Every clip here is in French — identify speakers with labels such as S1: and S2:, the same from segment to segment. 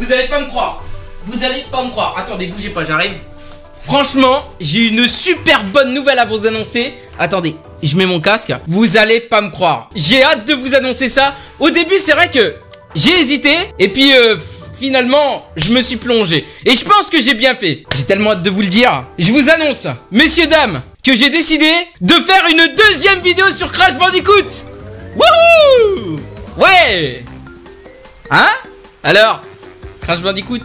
S1: Vous allez pas me croire. Vous allez pas me croire. Attendez, bougez pas, j'arrive. Franchement, j'ai une super bonne nouvelle à vous annoncer. Attendez, je mets mon casque. Vous allez pas me croire. J'ai hâte de vous annoncer ça. Au début, c'est vrai que j'ai hésité. Et puis, euh, finalement, je me suis plongé. Et je pense que j'ai bien fait. J'ai tellement hâte de vous le dire. Je vous annonce, messieurs, dames, que j'ai décidé de faire une deuxième vidéo sur Crash Bandicoot. Wouhou Ouais Hein? Alors Crash Bandicoot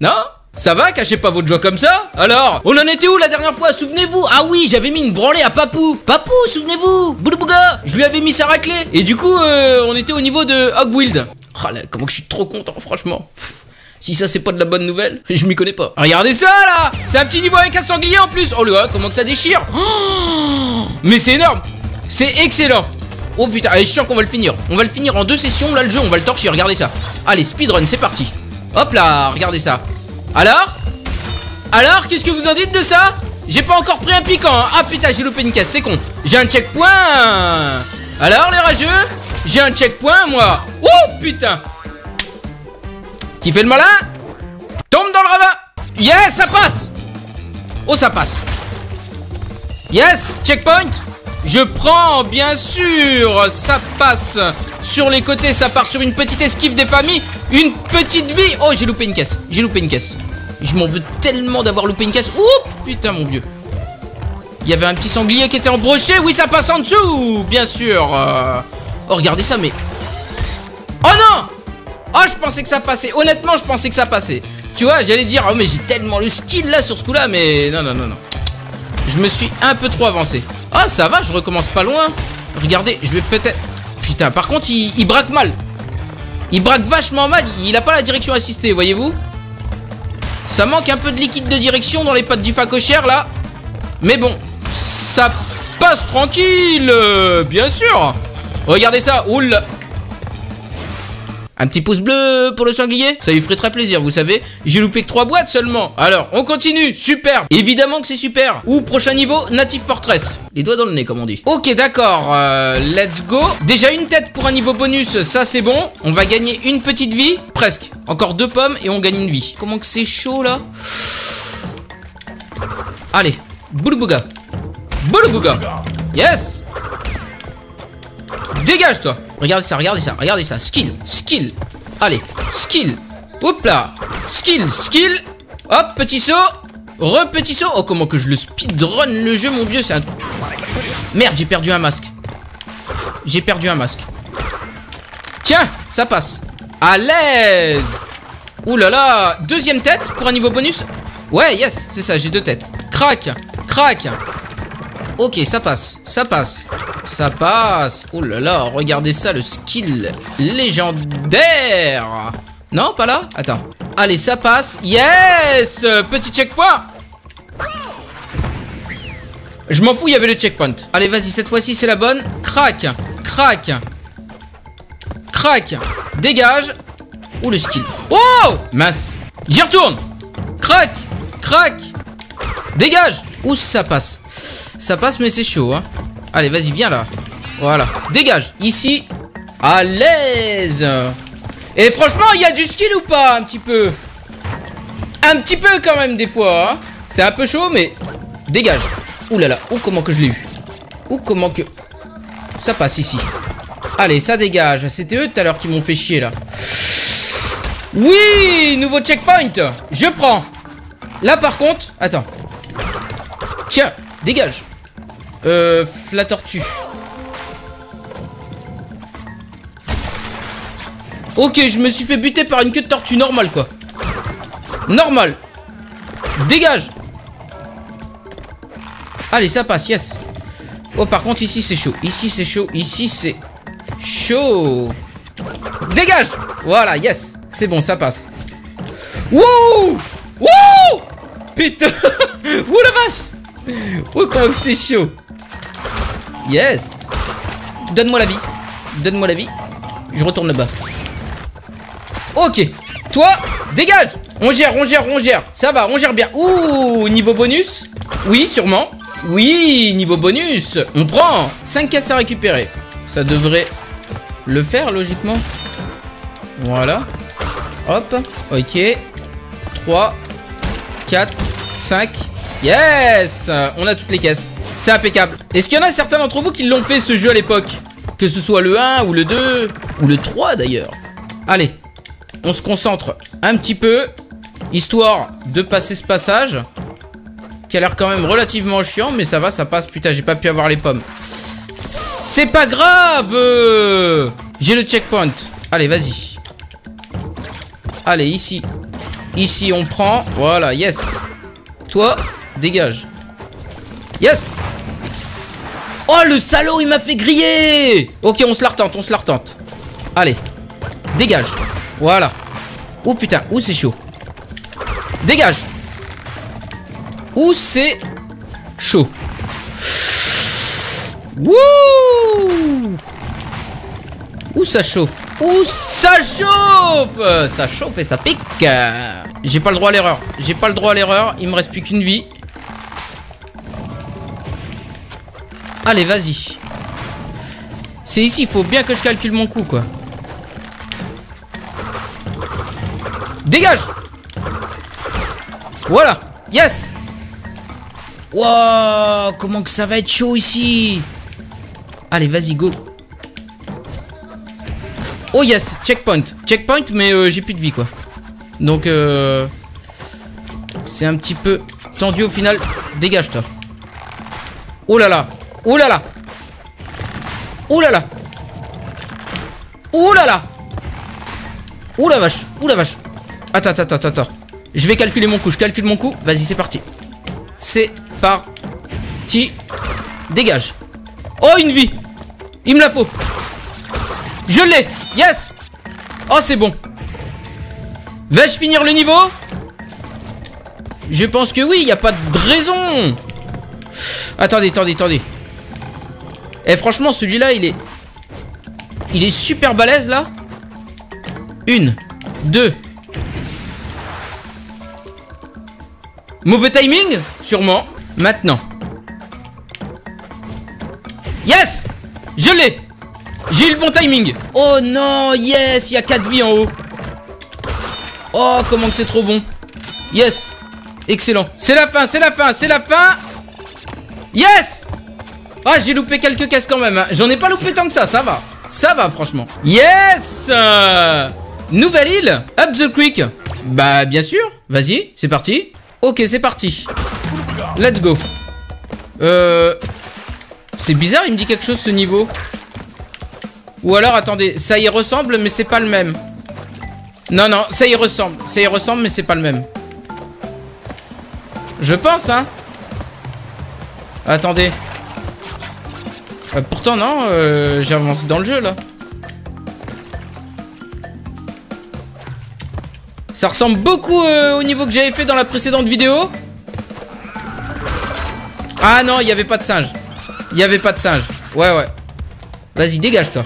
S1: Non ça va, cachez pas votre joie comme ça Alors, on en était où la dernière fois Souvenez-vous Ah oui, j'avais mis une branlée à Papou Papou, souvenez-vous Boulbouga Je lui avais mis sa raclée Et du coup, euh, on était au niveau de Hogwild. Là, comment que je suis trop content, franchement si ça c'est pas de la bonne nouvelle, je m'y connais pas. Regardez ça là C'est un petit niveau avec un sanglier en plus Oh là, comment que ça déchire Mais c'est énorme C'est excellent Oh putain, allez, chiant qu'on va le finir. On va le finir en deux sessions, là le jeu, on va le torcher, regardez ça. Allez, speedrun, c'est parti. Hop là, regardez ça. Alors? Alors, qu'est-ce que vous en dites de ça? J'ai pas encore pris un piquant. Hein. Ah putain, j'ai loupé une caisse, c'est con. J'ai un checkpoint. Alors, les rageux? J'ai un checkpoint, moi. Oh putain Qui fait le malin? Tombe dans le ravin. Yes, ça passe. Oh, ça passe. Yes, checkpoint. Je prends, bien sûr. Ça passe sur les côtés, ça part sur une petite esquive des familles. Une petite vie. Oh, j'ai loupé une caisse. J'ai loupé une caisse. Je m'en veux tellement d'avoir loupé une caisse. Oups, putain, mon vieux. Il y avait un petit sanglier qui était embroché. Oui, ça passe en dessous, bien sûr. Euh, oh, regardez ça, mais... Oh non Oh, je pensais que ça passait. Honnêtement, je pensais que ça passait. Tu vois, j'allais dire, oh, mais j'ai tellement le skill là sur ce coup-là, mais non, non, non, non. Je me suis un peu trop avancé. Ah, ça va, je recommence pas loin. Regardez, je vais peut-être... Putain, par contre, il, braque mal. Il braque vachement mal. Il a pas la direction assistée, voyez-vous Ça manque un peu de liquide de direction dans les pattes du facochère, là. Mais bon, ça passe tranquille, bien sûr. Regardez ça. Oula. Un petit pouce bleu pour le sanglier Ça lui ferait très plaisir, vous savez. J'ai loupé que 3 boîtes seulement. Alors, on continue. Super. Évidemment que c'est super. Ou prochain niveau, Native Fortress. Les doigts dans le nez, comme on dit. Ok, d'accord. Euh, let's go. Déjà une tête pour un niveau bonus, ça c'est bon. On va gagner une petite vie. Presque. Encore deux pommes et on gagne une vie. Comment que c'est chaud, là Allez. Boulbouga. Boulbouga. Yes Dégage, toi Regardez ça, regardez ça, regardez ça. Skill, skill. Allez, skill. Hop là. Skill, skill. Hop, petit saut. Re petit saut. Oh, comment que je le speedrun le jeu, mon vieux. C'est un... Merde, j'ai perdu un masque. J'ai perdu un masque. Tiens, ça passe. À l'aise. Ouh. Deuxième tête pour un niveau bonus. Ouais, yes, c'est ça, j'ai deux têtes. Crac, crac. Ok, ça passe, ça passe, ça passe. Oh là là, regardez ça, le skill légendaire. Non, pas là? Attends. Allez, ça passe. Yes Petit checkpoint. Je m'en fous, il y avait le checkpoint. Allez, vas-y, cette fois-ci, c'est la bonne. Crac, crac, crac. Dégage. Oh, le skill. Oh Mince. J'y retourne. Crac, crac. Dégage. Où ça passe? Ça passe, mais c'est chaud, hein. Allez, vas-y, viens là. Voilà. Dégage. Ici. À l'aise. Et franchement, il y a du skill ou pas Un petit peu? Un petit peu quand même, des fois. Hein c'est un peu chaud, mais... Dégage. Ouh là là. Ouh, comment que je l'ai eu. Ouh, comment que... Ça passe ici. Allez, ça dégage. C'était eux tout à l'heure qui m'ont fait chier, là. Oui Nouveau checkpoint Je prends. Là, par contre... Attends. Tiens, dégage. Euh, la tortue. Ok, je me suis fait buter par une queue de tortue normale, quoi. Normal. Dégage. Allez, ça passe, yes. Oh, par contre, ici, c'est chaud. Ici, c'est chaud. Ici, c'est chaud. Dégage Voilà, yes. C'est bon, ça passe. Wouh Wouh Putain Ouh la vache Oh, comment c'est chaud Yes Donne-moi la vie. Donne-moi la vie. Je retourne là-bas. Ok. Toi, dégage On gère, on gère, on gère. Ça va, on gère bien. Ouh, niveau bonus Oui, sûrement. Oui, niveau bonus. On prend 5 caisses à récupérer. Ça devrait le faire, logiquement. Voilà. Hop. Ok. 3, 4, 5. Yes On a toutes les caisses. C'est impeccable. Est-ce qu'il y en a certains d'entre vous qui l'ont fait ce jeu à l'époque? Que ce soit le 1 ou le 2 ou le 3 d'ailleurs. Allez, on se concentre un petit peu, histoire de passer ce passage, qui a l'air quand même relativement chiant, mais ça va, ça passe. Putain, j'ai pas pu avoir les pommes. C'est pas grave J'ai le checkpoint. Allez, vas-y. Allez, ici. Ici, on prend. Voilà, yes. Toi, dégage. Yes Oh, le salaud, il m'a fait griller Ok, on se la retente, on se la retente. Allez, dégage. Voilà. Oh putain, où c'est chaud. Dégage. Où c'est chaud. Wouh Où ça chauffe Où ça chauffe Ça chauffe et ça pique. J'ai pas le droit à l'erreur. J'ai pas le droit à l'erreur. Il me reste plus qu'une vie. Allez, vas-y. C'est ici, il faut bien que je calcule mon coup, quoi. Dégage Voilà Yes Wow Comment que ça va être chaud ici Allez, vas-y, go Oh yes Checkpoint Checkpoint, mais euh, j'ai plus de vie, quoi. Donc, euh... C'est un petit peu tendu au final. Dégage, toi. Oh là là Oh là là Oh là là là là la vache Oh la vache Attends, attends, attends, attends. Je vais calculer mon coup, je calcule mon coup. Vas-y, c'est parti. C'est parti. Dégage. Oh, une vie. Il me la faut. Je l'ai. Yes. Oh, c'est bon. Vais-je finir le niveau? Je pense que oui, il n'y a pas de raison. Attendez, attendez, attendez. Eh, franchement, celui-là, il est... Il est super balèze, là. Une, deux, Mauvais timing Sûrement. Maintenant. Yes Je l'ai J'ai eu le bon timing Oh non Yes Il y a 4 vies en haut. Oh, comment que c'est trop bon. Yes Excellent. C'est la fin, c'est la fin, c'est la fin Yes Ah, j'ai loupé quelques caisses quand même. Hein. J'en ai pas loupé tant que ça, ça va. Ça va, franchement. Yes Nouvelle île Up the creek Bah, bien sûr. Vas-y, c'est parti. Ok, c'est parti. Let's go. Euh... C'est bizarre, il me dit quelque chose ce niveau. Ou alors, attendez, ça y ressemble, mais c'est pas le même. Non, non, ça y ressemble. Ça y ressemble, mais c'est pas le même. Je pense, hein. Attendez. Euh, pourtant, non, euh, j'ai avancé dans le jeu, là. Ça ressemble beaucoup euh, au niveau que j'avais fait dans la précédente vidéo. Ah non, il n'y avait pas de singe. Il n'y avait pas de singe. Ouais, ouais. Vas-y, dégage, toi.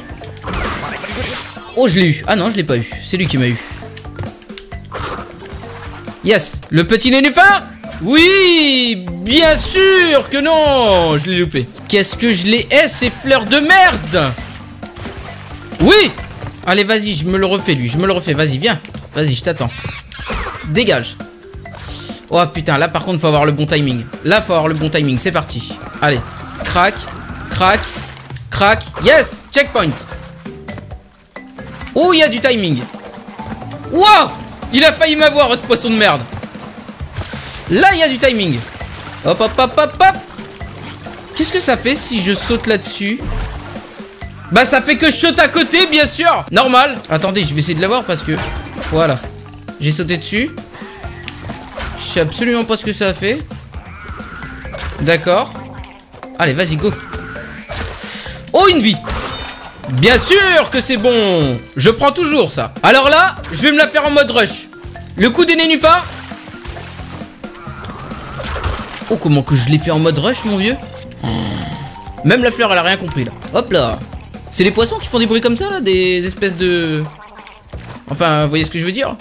S1: Oh, je l'ai eu. Ah non, je l'ai pas eu. C'est lui qui m'a eu. Yes. Le petit nénuphar? Oui Bien sûr que non Je l'ai loupé. Qu'est-ce que je les hais, ces fleurs de merde Oui Allez, vas-y, je me le refais, lui. Je me le refais. Vas-y, viens. Vas-y, je t'attends. Dégage. Oh putain, là par contre, faut avoir le bon timing. Là, faut avoir le bon timing. C'est parti. Allez. Crac, crac, crac. Yes Checkpoint. Oh, il y a du timing. Wow Il a failli m'avoir, ce poisson de merde. Là, il y a du timing. Hop, hop, hop, hop, hop. Qu'est-ce que ça fait si je saute là-dessus Bah, ça fait que je saute à côté, bien sûr. Normal. Attendez, je vais essayer de l'avoir parce que... Voilà. J'ai sauté dessus. Je sais absolument pas ce que ça a fait. D'accord. Allez, vas-y, go. Oh, une vie Bien sûr que c'est bon Je prends toujours ça. Alors là, je vais me la faire en mode rush. Le coup des nénuphars. Oh, comment que je l'ai fait en mode rush, mon vieux Même la fleur, elle a rien compris, là. Hop là C'est les poissons qui font des bruits comme ça, là Des espèces de... Enfin, vous voyez ce que je veux dire?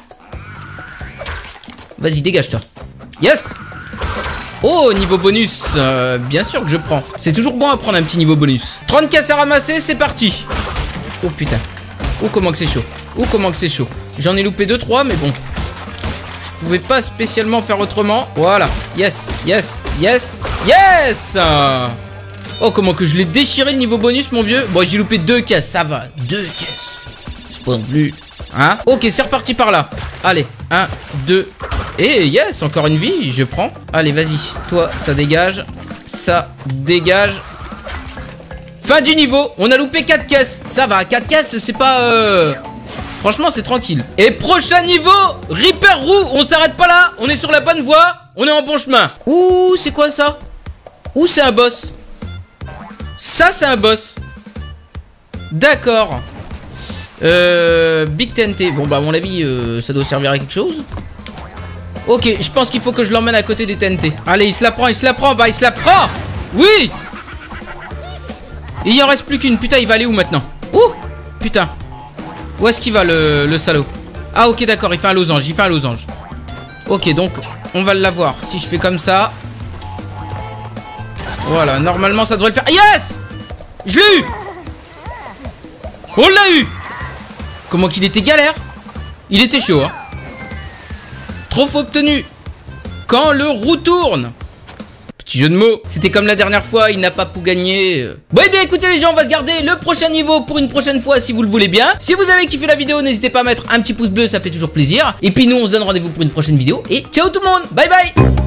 S1: Vas-y, dégage-toi. Yes Oh, niveau bonus euh, Bien sûr que je prends. C'est toujours bon à prendre un petit niveau bonus. 30 caisses à ramasser, c'est parti Oh putain. Oh comment que c'est chaud. Oh comment que c'est chaud. J'en ai loupé 2-3, mais bon. Je pouvais pas spécialement faire autrement. Voilà. Yes, yes, yes, yes Oh, comment que je l'ai déchiré le niveau bonus, mon vieux Bon, j'ai loupé deux caisses, ça va. Deux caisses. C'est pas non plus... Hein Ok, c'est reparti par là. Allez, 1, 2... Et yes, encore une vie, je prends. Allez, vas-y. Toi, ça dégage. Ça dégage. Fin du niveau. On a loupé 4 caisses. Ça va, 4 caisses, c'est pas... Euh... Franchement, c'est tranquille. Et prochain niveau, Reaper Roux. On s'arrête pas là. On est sur la bonne voie. On est en bon chemin. Ouh, c'est quoi ça? Ouh, c'est un boss. Ça, c'est un boss. D'accord. Euh, Big TNT. Bon, bah, à mon avis, euh, ça doit servir à quelque chose. Ok, je pense qu'il faut que je l'emmène à côté des TNT. Allez, il se la prend, il se la prend. Bah, il se la prend. Oui Il en reste plus qu'une. Putain, il va aller où maintenant? Ouh Putain. Où est-ce qu'il va, le, le salaud Ah, ok, d'accord, il fait un losange. Il fait un losange. Ok, donc, on va l'avoir. Si je fais comme ça... Voilà, normalement, ça devrait le faire. Yes Je l'ai eu On l'a eu Comment qu'il était galère Il était chaud, hein Trop obtenu Quand le roue tourne Petit jeu de mots. C'était comme la dernière fois, il n'a pas pu gagner. Bon, et eh bien écoutez les gens, on va se garder le prochain niveau pour une prochaine fois si vous le voulez bien. Si vous avez kiffé la vidéo, n'hésitez pas à mettre un petit pouce bleu, ça fait toujours plaisir. Et puis nous, on se donne rendez-vous pour une prochaine vidéo. Et ciao tout le monde Bye bye